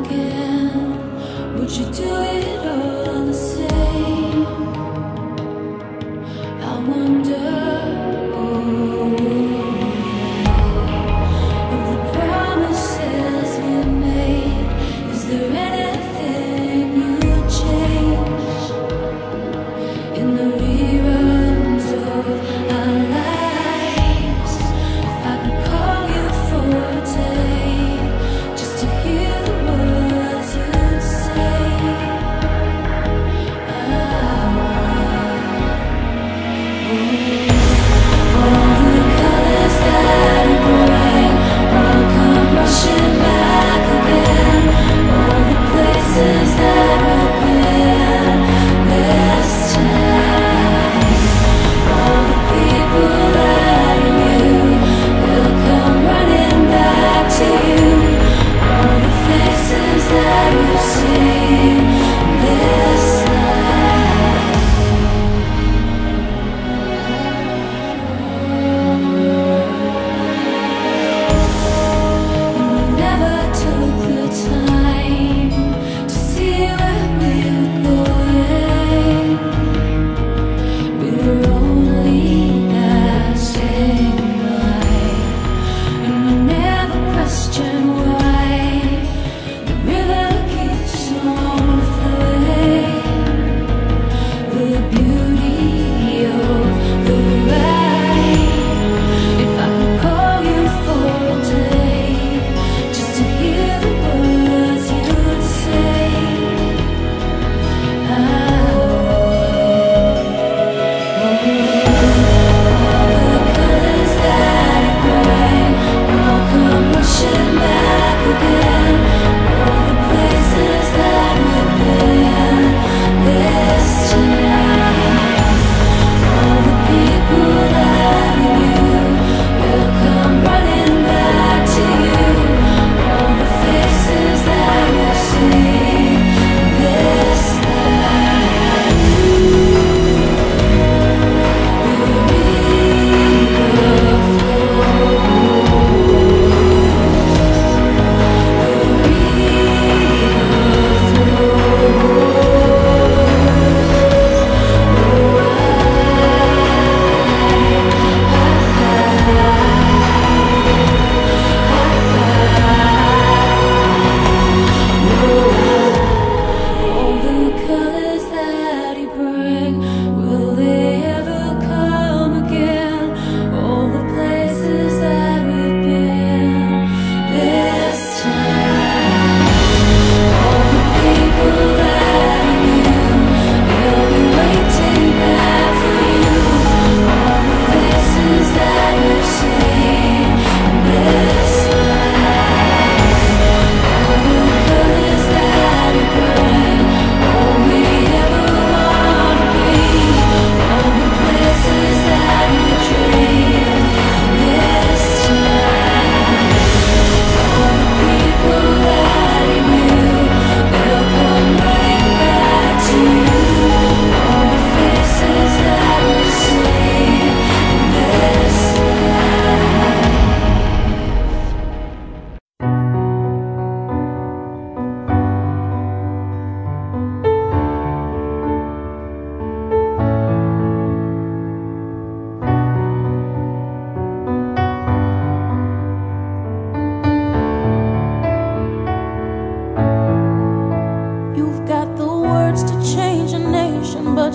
again? Would you do it all?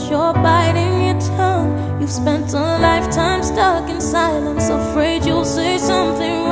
you're biting your tongue. You've spent a lifetime stuck in silence Afraid you'll say something